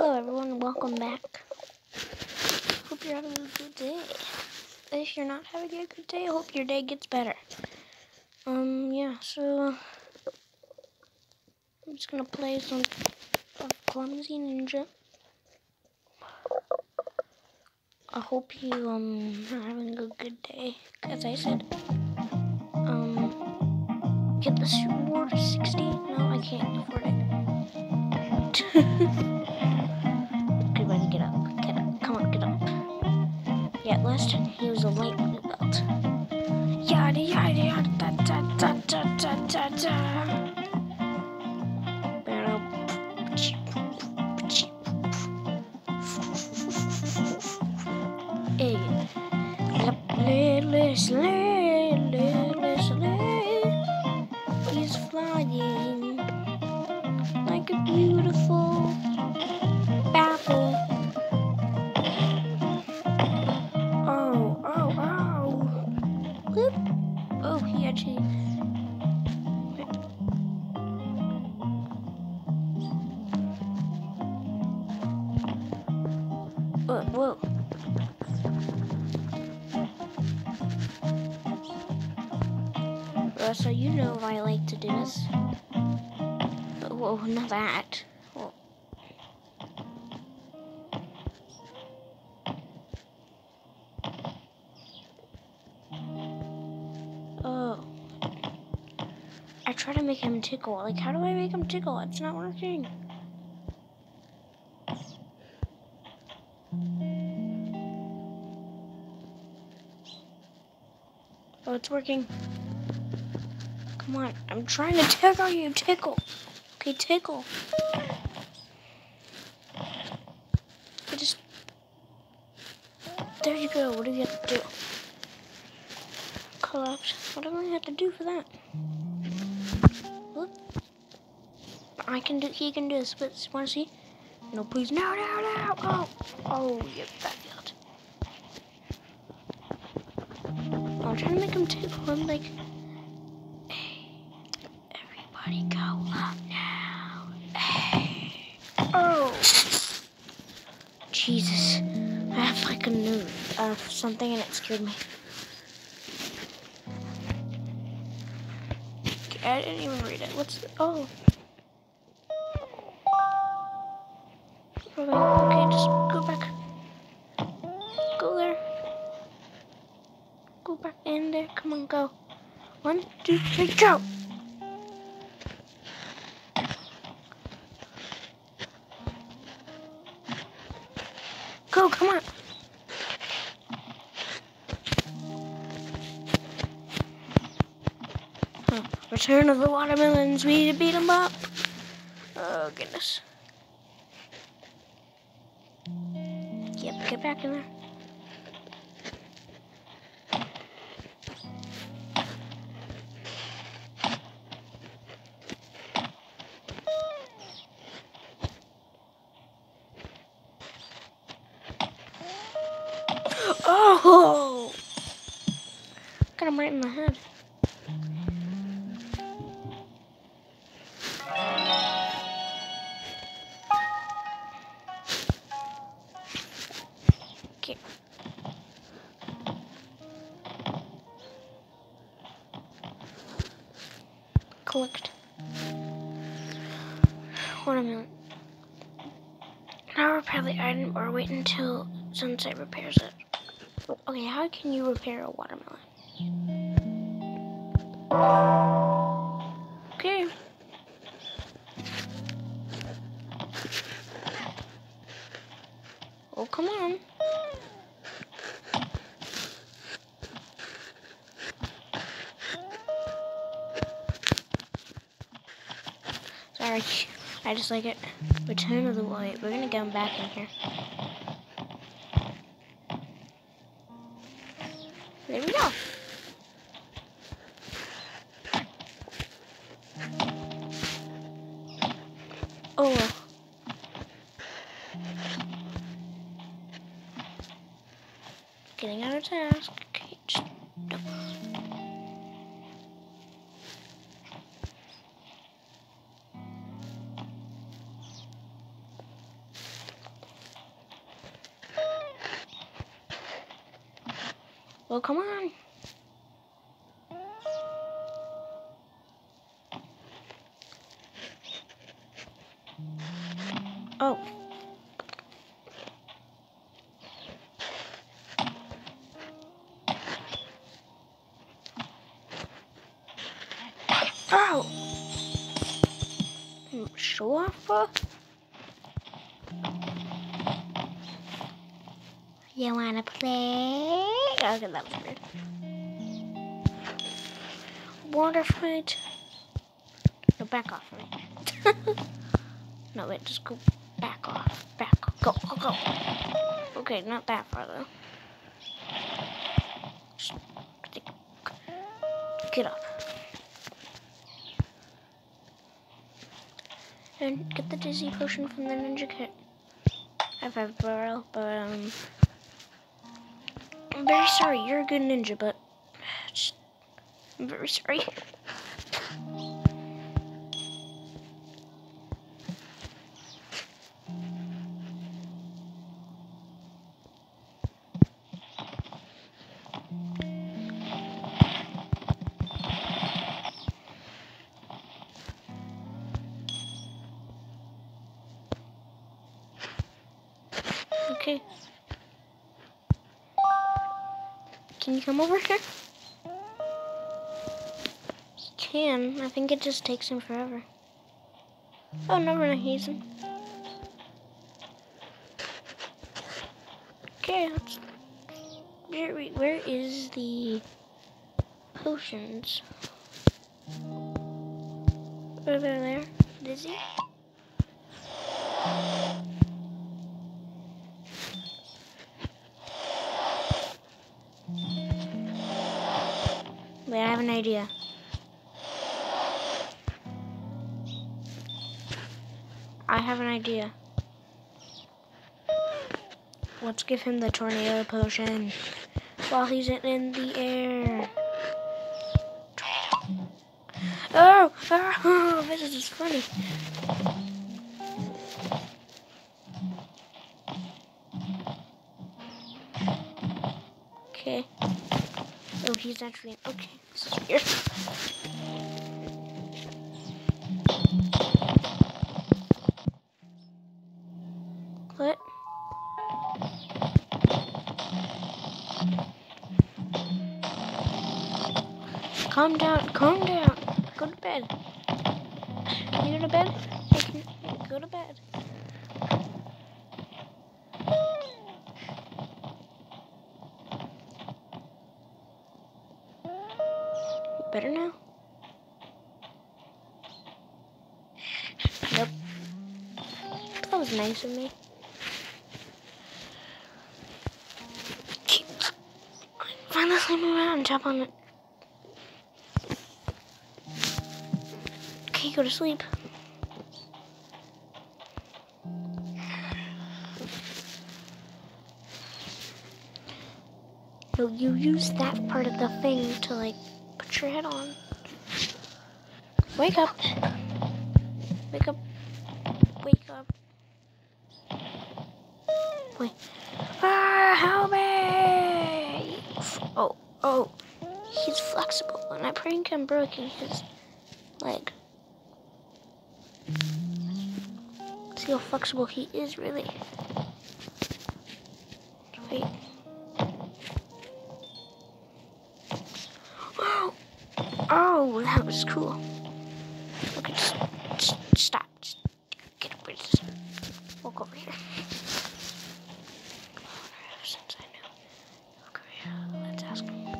Hello everyone, welcome back. Hope you're having a good day. If you're not having a good day, I hope your day gets better. Um, yeah, so I'm just gonna play some Clumsy Ninja. I hope you um are having a good day. As I said, um, get the reward 60. No, I can't afford it. last time he was a light This. Whoa, not that. Oh. I try to make him tickle. Like, how do I make him tickle? It's not working. Oh, it's working. Come on, I'm trying to tickle you. Tickle. Okay, tickle. I just. There you go. What do you have to do? Collect. What do I have to do for that? Whoop. I can do. He can do a split. Want to see? No, please. No, no, no. Oh, oh, you failed. I'm trying to make him tickle. I'm like. Everybody go up now. Hey. Oh. Jesus. I have like a new uh, something and it scared me. Okay, I didn't even read it. What's the, oh. Okay, okay, just go back. Go there. Go back in there. Come on, go. One, two, three, go. Go, come on. Return of the watermelons. We need to beat them up. Oh, goodness. Yep, get back in there. Collect. Watermelon. Now repair the item or wait until sunset repairs it. Okay, how can you repair a watermelon? Okay. Oh, come on. I just like it. Return of the White. We're gonna him back in here. There we go. Oh. Getting out of task. Okay, just. Come on. Oh. Oh! Off? You wanna play? Okay, that was weird. Water fight. No, back off me. no, wait, just go back off. Back. Go, go, go. Okay, not that far though. Get up. And get the dizzy potion from the ninja kit. I have a barrel, but um I'm very sorry. You're a good ninja, but I'm very sorry. Can you come over here? He can. I think it just takes him forever. Oh, no, we're not using. Okay. Where, where is the potions? Over there. Dizzy? Idea. I have an idea. Let's give him the tornado potion while he's in the air. Oh, oh, this is funny. Okay. Oh, he's actually okay. Is. What? Calm down. Calm down. Go to bed. You go to bed? Go to bed. Was nice of me. This move around and jump on it. Okay, go to sleep. No, you use that part of the thing to like put your head on. Wake up. Wake up. Wake up. Wait. Ah, help me! Oh, oh. He's I'm breaking his leg. See how flexible he is, really. Wait. Oh, that was cool. Okay, just, just stop. Just get over this. Walk over here. Since I know. Let's ask him.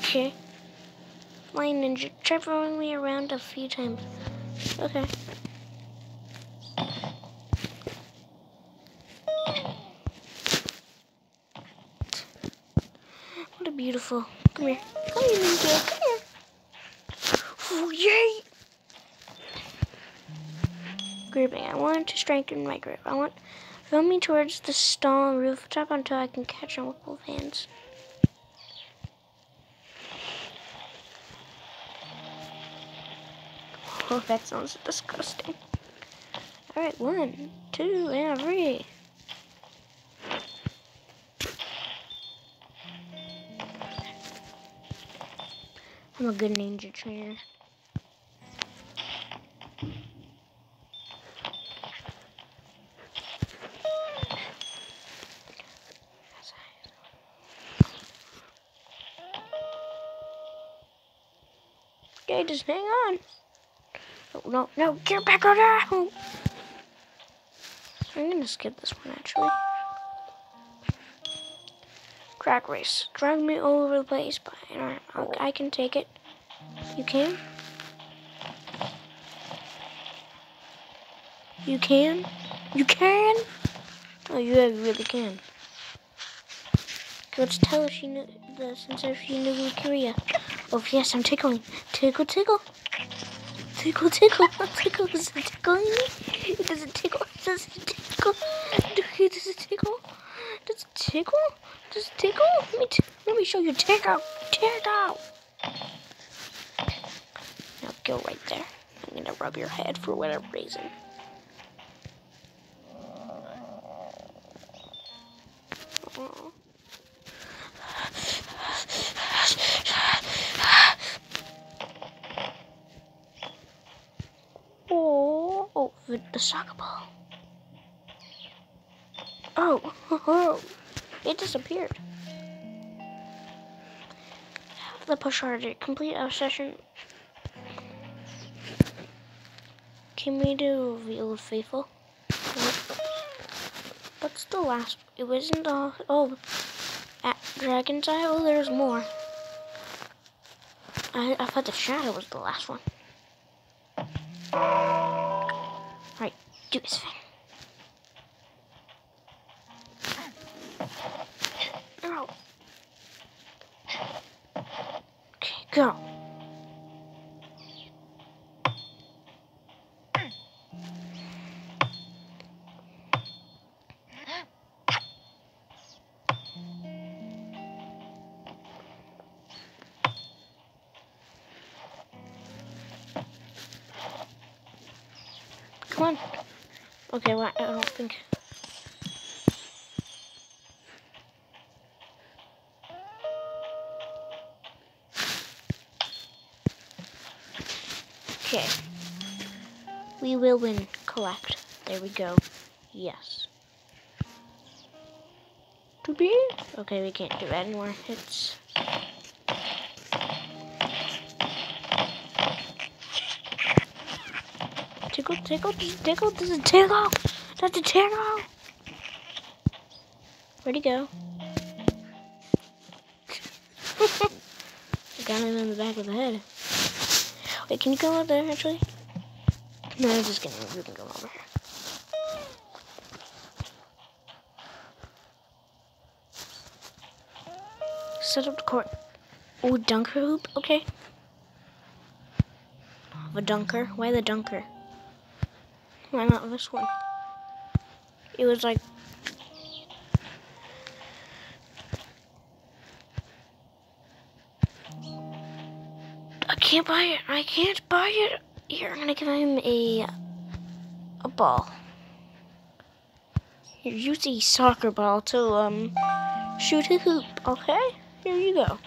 Okay. Flying ninja, try throwing me around a few times. Okay. What a beautiful. Come here. Come here, ninja. Come here. Oh, yay! Gripping. I want to strengthen my grip. I want throw me towards the stall rooftop until I can catch him with both hands. Oh, that sounds disgusting. Alright, one, two, and three. I'm a good ninja trainer. Okay, just hang on. No, no, get back on now. I'm gonna skip this one actually. Drag race. Drag me all over the place, but I, I can take it. You can? You can? You can? Oh, you really can. Let's tell if she knew the sensor she knew Korea. Oh yes, I'm tickling. Tickle, tickle. Tickle, tickle. Tickle. Does it tickle me? Does it tickle? Does it tickle? Does it tickle? Does it tickle? Does it tickle? Let me, let me show you tickle. Tickle. Now go right there. I'm gonna rub your head for whatever reason. The push harder. Complete obsession. Can we do Real Faithful? What's the last? It wasn't all. Oh, at Dragon's Eye. Oh, there's more. I, I thought the shadow was the last one. Right, do this thing. Ow. Okay, go. Come on. Okay, well, I don't think. Okay. We will win. Collect. There we go. Yes. To be? Okay, we can't do that anymore. It's. Tickle, tickle, tickle, this is tickle. That's a tickle. Where'd he go? I got him in the back of the head. Wait, can you come up there actually? No, I'm just kidding. You can come over here. Set up the court. Oh, dunker hoop? Okay. The dunker? Why the dunker? Why not this one? It was like can't buy it. I can't buy it. Here, I'm gonna give him a a ball. Use a soccer ball to um shoot a hoop. Okay, here you go.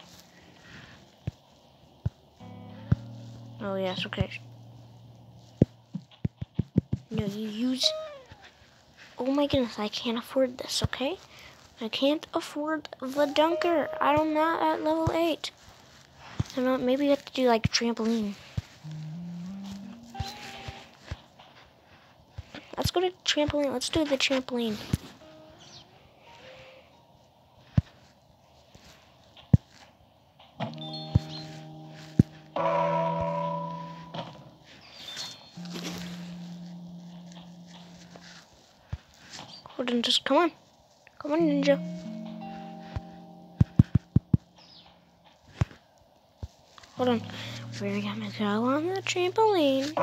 Oh yes, okay. No, you use. Oh my goodness, I can't afford this. Okay, I can't afford the dunker. I'm not at level eight. I don't know, maybe do like trampoline. Let's go to trampoline. Let's do the trampoline. Hold on, just come on. Come on, ninja. Hold on. We're gonna go on the trampoline.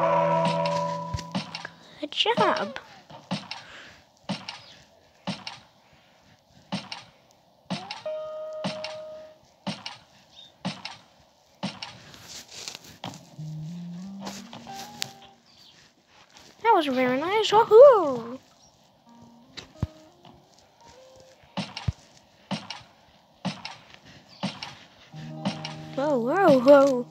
Good job. That was very nice. Woohoo! Whoa, whoa, whoa.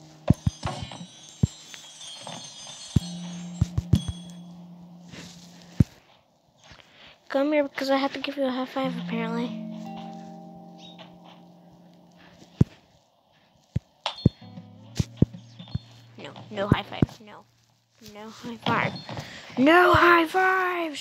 Come here because I have to give you a high five apparently. No, no high five, no. No high five. No high fives!